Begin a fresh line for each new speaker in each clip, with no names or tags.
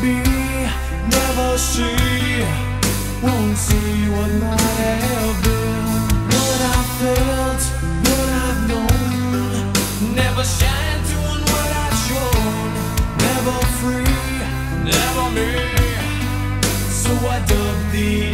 be, never see, won't see what might have been. What I felt, what I've known, never shine doing what I've shown. Never free, never me. So I dub thee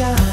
shine.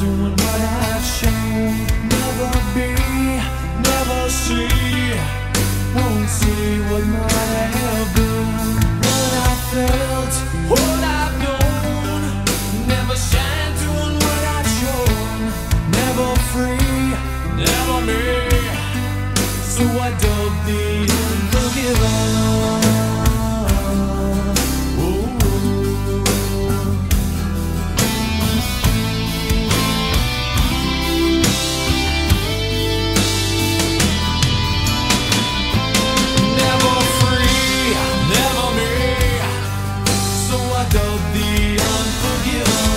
Doing what I never be, never see. Won't see what might have been. What I felt, what I've known. Never shine doing what I've. Never free, never me. So I don't need to give up. out of the unforgiven.